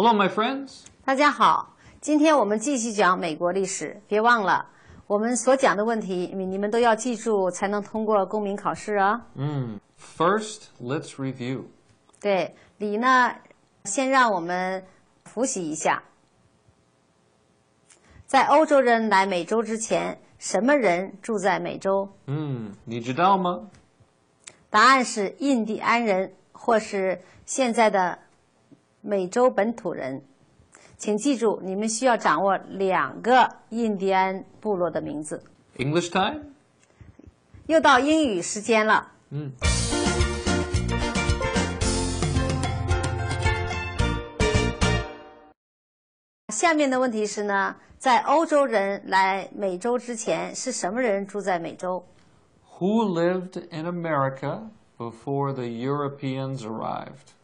Hello, my friends. 大家好，今天我们继续讲美国历史。别忘了，我们所讲的问题，你你们都要记住，才能通过公民考试啊。Mm. First, let's review. 对，李呢，先让我们复习一下，在欧洲人来美洲之前，什么人住在美洲？Mm. 你知道吗？答案是印第安人，或是现在的美洲本土人。请记住，你们需要掌握两个印第安部落的名字。English time? 又到英语时间了。Mm. 下面的问题是呢，在欧洲人来美洲之前，是什么人住在美洲？Who lived in America before the Europeans arrived?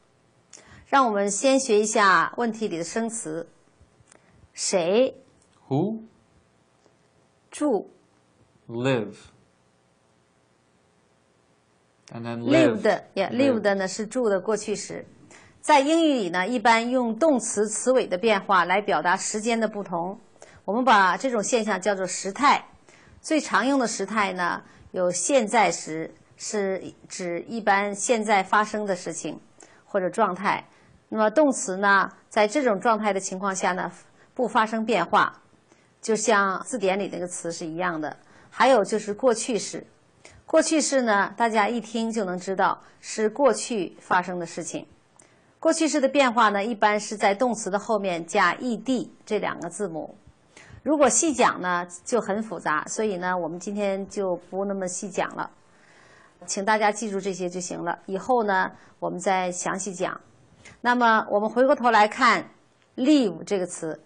让我们先学一下问题里的生词。谁 Who 住 live? And then lived. 也 lived 呢是住的过去时，在英语里呢，一般用动词词尾的变化来表达时间的不同。我们把这种现象叫做时态。最常用的时态呢，有现在时，是指一般现在发生的事情或者状态。那么动词呢，在这种状态的情况下呢，不发生变化，就像字典里那个词是一样的。还有就是过去式。过去式呢，大家一听就能知道是过去发生的事情。过去式的变化呢，一般是在动词的后面加 ed 这两个字母。如果细讲呢，就很复杂，所以呢，我们今天就不那么细讲了。请大家记住这些就行了。以后呢，我们再详细讲。那么，我们回过头来看 “live” 这个词，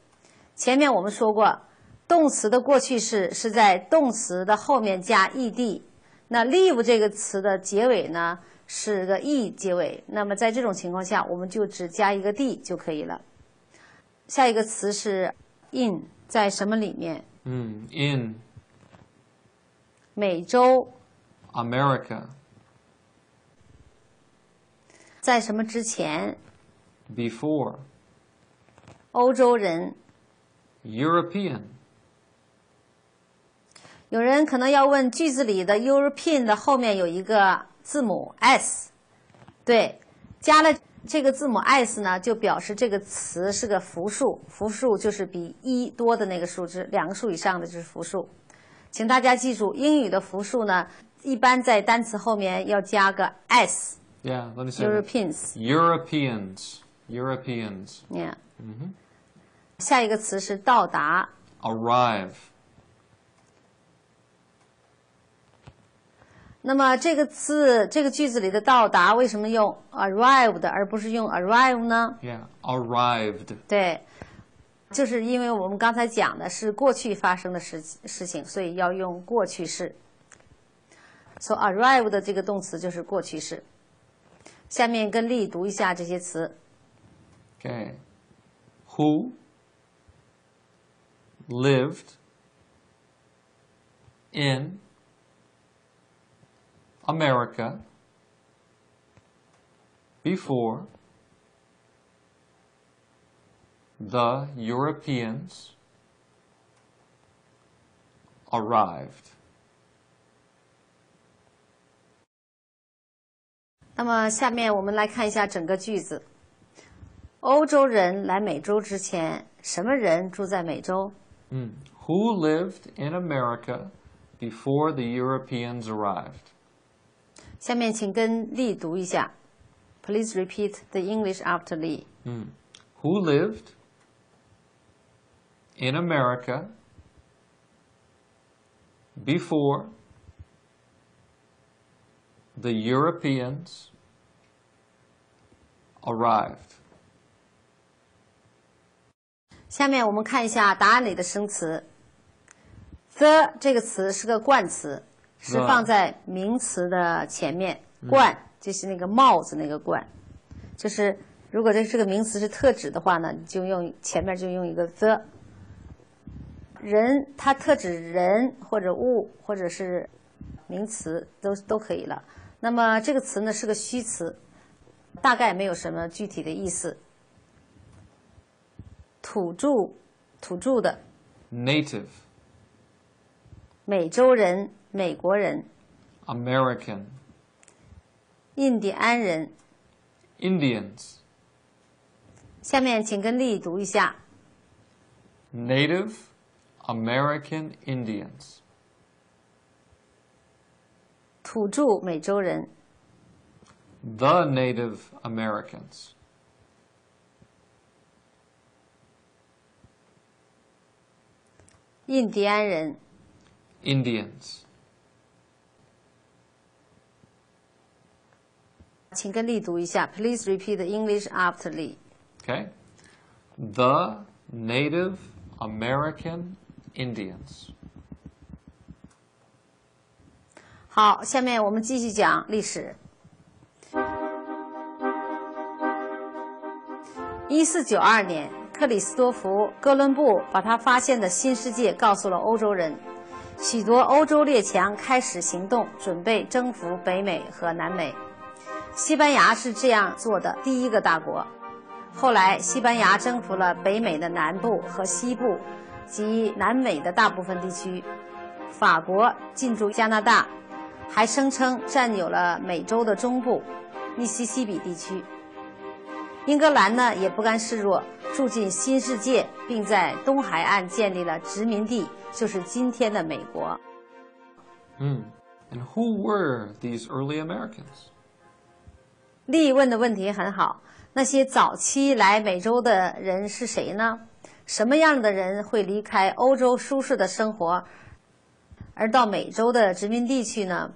前面我们说过，动词的过去式是在动词的后面加 ed。那 live 这个词的结尾呢是个 e 结尾，那么在这种情况下，我们就只加一个 d 就可以了。下一个词是 in，在什么里面？Mm. In 美洲 America. 在什么之前？Before 欧洲人。 European. 有人可能要问，句子里的 European 的后面有一个字母 s，对，加了这个字母 s 呢，就表示这个词是个复数，复数就是比一多的那个数字，两个数以上的就是复数。请大家记住，英语的复数呢，一般在单词后面要加个 s。 Yeah, let me say that. Europeans， Europeans. Europeans. 你看，下一个词是到达，Arrive. 那么这个字，这个句子里的到达为什么用 arrived 而不是用 arrive 呢？Yeah, arrived. 对，就是因为我们刚才讲的是过去发生的事事情，所以要用过去式。So arrive 的这个动词就是过去式。下面跟丽读一下这些词：Okay. Who lived in America before the Europeans arrived? 那么下面我们来看一下整个句子。 欧洲人来美洲之前，什么人住在美洲？ Mm. Who lived in America before the Europeans arrived? 下面请跟丽读一下。Please repeat the English after Lee. Mm. Who lived in America before the Europeans arrived? 下面我们看一下答案里的生词。the 这个词是个冠词，是放在名词的前面。冠就是那个帽子那个冠，就是如果这是个名词是特指的话呢，你就用前面就用一个 the。人它特指人或者物或者是名词都都可以了。那么这个词呢是个虚词，大概没有什么具体的意思。土着、土着的、 native, 美洲人、美国人、 American, 印第安人。 Indians, 下面请跟丽读一下。 Native American Indians, 土着美洲人、 the Native Americans, 印第安人、Indians, 请跟丽读一下。Please repeat the English after Lee. okay? The Native American Indians. 好，下面我们继续讲历史。一四九二年，克里斯多福·哥伦布把他发现的新世界告诉了欧洲人，许多欧洲列强开始行动，准备征服北美和南美。西班牙是这样做的第一个大国。后来，西班牙征服了北美的南部和西部及南美的大部分地区。法国进驻加拿大，还声称占有了美洲的中部密西西比地区。英格兰呢也不甘示弱，住进新世界，并在东海岸建立了殖民地，就是今天的美国。Hmm. And who were these early Americans? 丽问的问题很好，那些早期来美洲的人是谁呢？什么样的人会离开欧洲舒适的生活，而到美洲的殖民地去呢？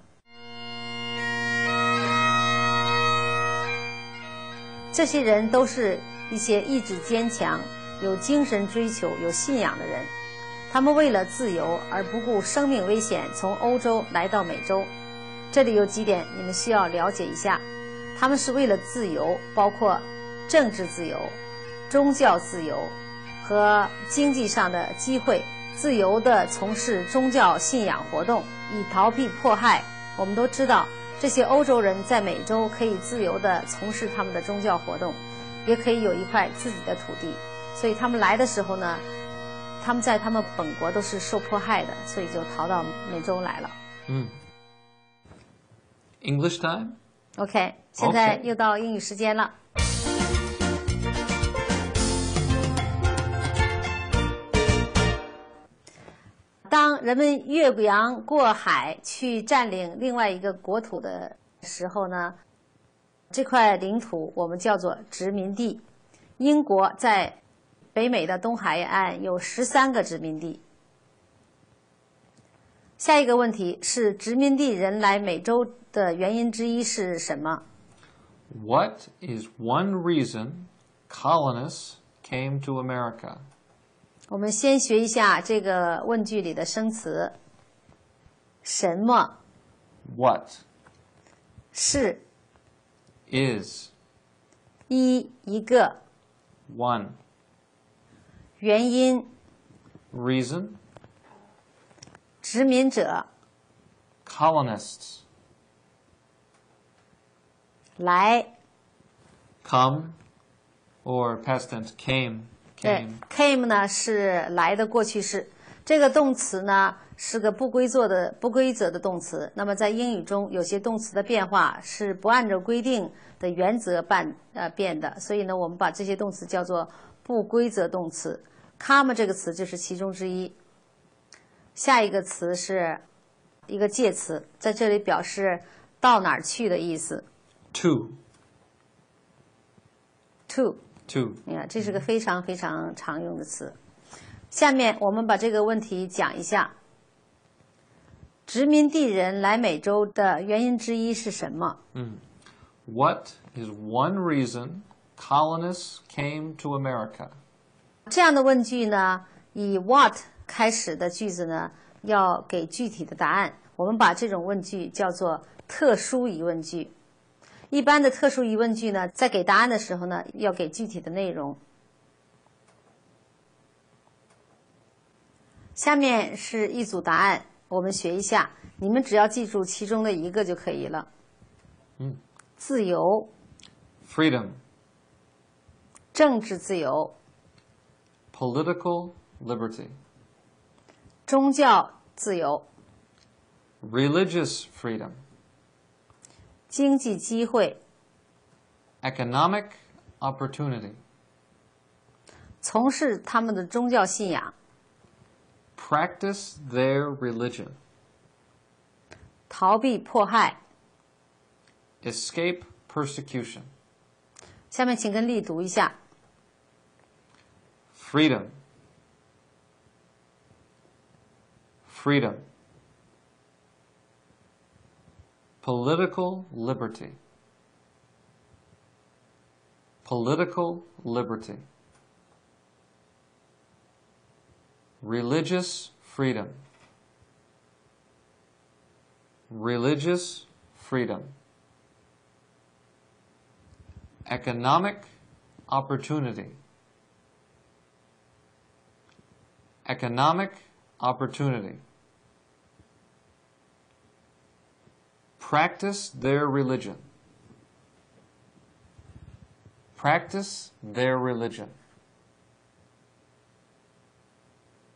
这些人都是一些意志坚强、有精神追求、有信仰的人。他们为了自由而不顾生命危险，从欧洲来到美洲。这里有几点你们需要了解一下：他们是为了自由，包括政治自由、宗教自由和经济上的机会，自由地从事宗教信仰活动，以逃避迫害。我们都知道，这些欧洲人在美洲可以自由地从事他们的宗教活动，也可以有一块自己的土地。所以他们来的时候呢，他们在他们本国都是受迫害的，所以就逃到美洲来了。Hmm. English time? OK，现在又到英语时间了。当人们越洋过海去占领另外一个国土的时候呢，这块领土我们叫做殖民地。英国在北美的东海岸有十三个殖民地。下一个问题是殖民地人来美洲的原因之一是什么？What is one reason colonists came to America? 我们先学一下这个问句里的生词。什么 What 是 is 一一个 one 原因？reason? 殖民者 Colonists 来，come or past tense came 对 came，came 呢是来的过去式，这个动词呢是个不规则的不规则的动词。那么在英语中，有些动词的变化是不按照规定的原则办呃变的，所以呢，我们把这些动词叫做不规则动词。come 这个词就是其中之一。下一个词是一个介词，在这里表示到哪儿去的意思。to to to 你看，这是个非常非常常用的词。下面我们把这个问题讲一下：殖民地人来美洲的原因之一是什么？嗯 What is one reason colonists came to America? 这样的问句呢，以 what 开始的句子呢，要给具体的答案。我们把这种问句叫做特殊疑问句。一般的特殊疑问句呢，在给答案的时候呢，要给具体的内容。下面是一组答案，我们学一下，你们只要记住其中的一个就可以了。嗯，自由、Freedom, 政治自由、political liberty, 宗教自由、religious freedom, 经济机会、economic opportunity, 从事他们的宗教信仰、practice their religion, 逃避迫害。escape persecution, 下面请跟例读一下。freedom, political liberty, political liberty, religious freedom, religious freedom, economic opportunity, economic opportunity. Practice their religion. Practice their religion.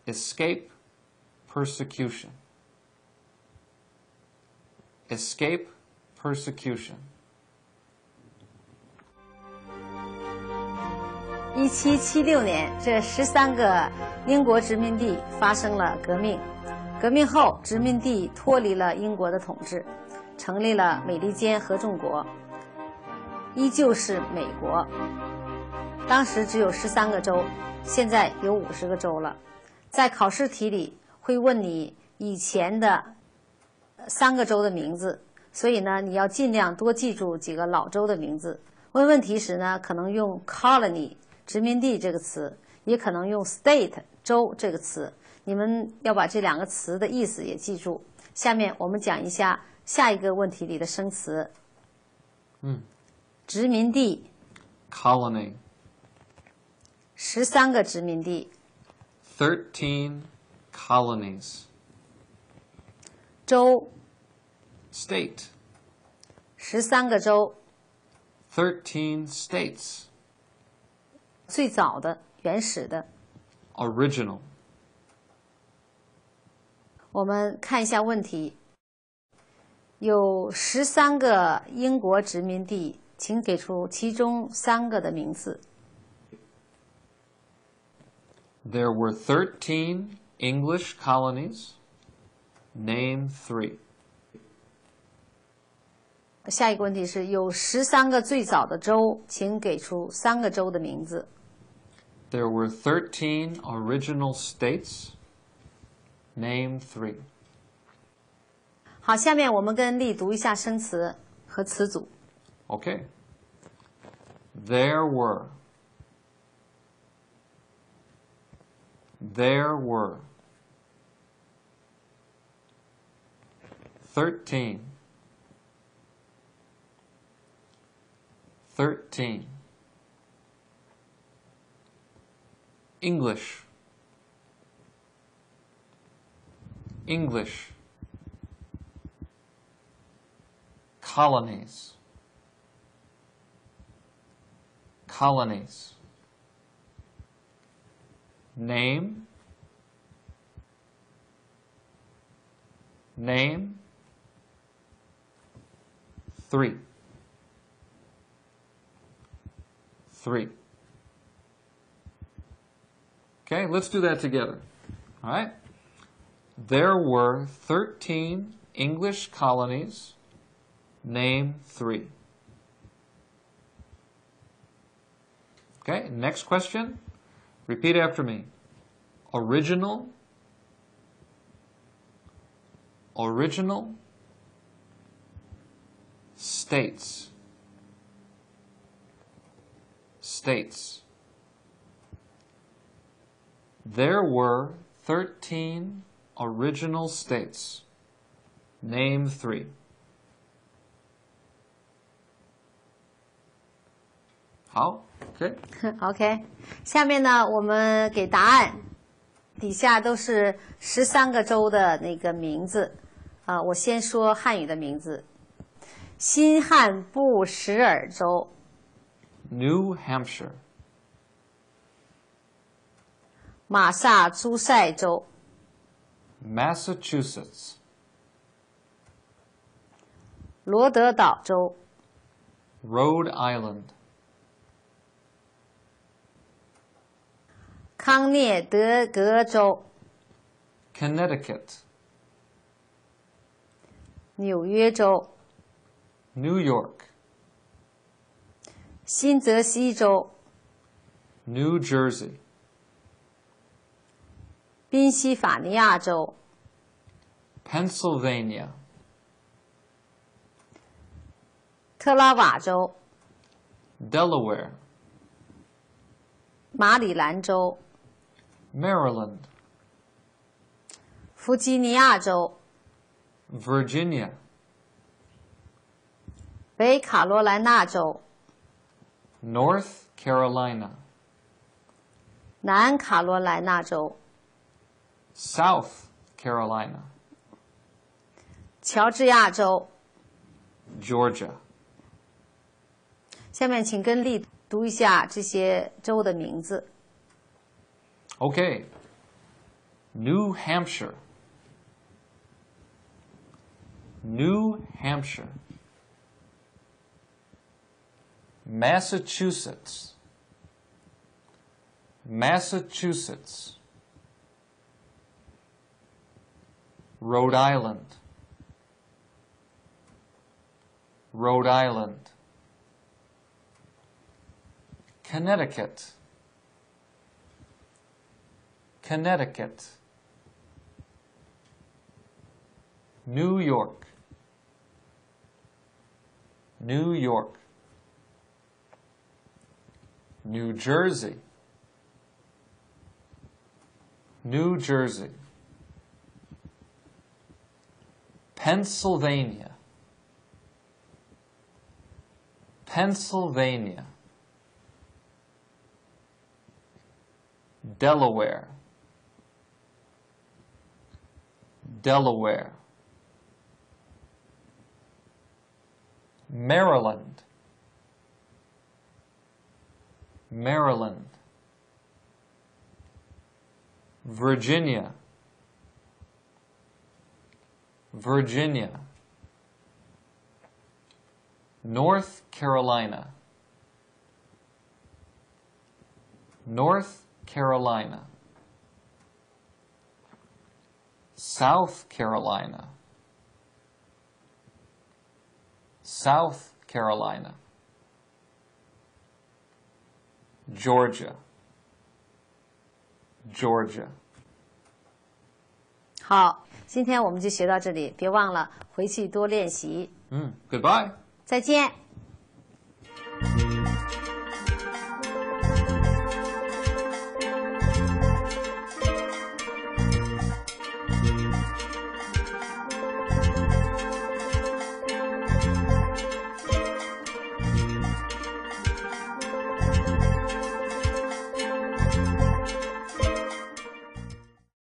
Escape persecution. Escape persecution. 一七七六年，这十三个英国殖民地发生了革命。革命后，殖民地脱离了英国的统治， 成立了美利坚合众国，依旧是美国。当时只有十三个州，现在有五十个州了。在考试题里会问你以前的三个州的名字，所以呢，你要尽量多记住几个老州的名字。问问题时呢，可能用 colony 殖民地这个词，也可能用 state 州这个词。你们要把这两个词的意思也记住。下面我们讲一下下一个问题里的生词。嗯，殖民地，Colony. 十三个殖民地，，thirteen colonies. 州，State. 十三个州，13 states. 最早的、原始的。Original. 我们看一下问题，有十三个英国殖民地，请给出其中三个的名字。 There were 13 English colonies. Name three. 下一个问题是有十三个最早的州，请给出三个州的名字。 There were 13 original states. Name three. 好，下面我们跟例读一下生词和词组。 Okay. There were. There were. 13. 13. English. English. Colonies. Colonies. Name. Name. Three. Three. Okay, let's do that together. All right. There were 13 English colonies. Name three. Okay, next question. Repeat after me. Original. Original. States. States. There were 13 original states. Name three. 好，OK，OK，下面呢，我们给答案，底下都是十三个州的那个名字。啊，我先说汉语的名字：新罕布什尔州、New Hampshire, 马萨诸塞州、Massachusetts, 罗德岛州、Rhode Island, 康涅德格州、Connecticut, 纽约州、New York, 新泽西州、New Jersey, 宾夕法尼亚州、Pennsylvania, 特拉瓦州、Delaware, 马里兰州、Maryland, 弗吉尼亚州、 Virginia, 北卡罗来纳州、 North Carolina, 南卡罗来纳州、 South Carolina, 乔治亚州。 Georgia. 下面请跟丽读一下这些州的名字： Okay. New Hampshire. New Hampshire. Massachusetts. Massachusetts. Rhode Island. Rhode Island. Connecticut. Connecticut, New York, New York, New Jersey, New Jersey, Pennsylvania, Pennsylvania, Delaware, Delaware, Maryland, Maryland, Virginia, Virginia, North Carolina, North Carolina. South Carolina, South Carolina, Georgia, Georgia. 好，今天我们就学到这里，别忘了回去多练习。 Mm, goodbye. 再见。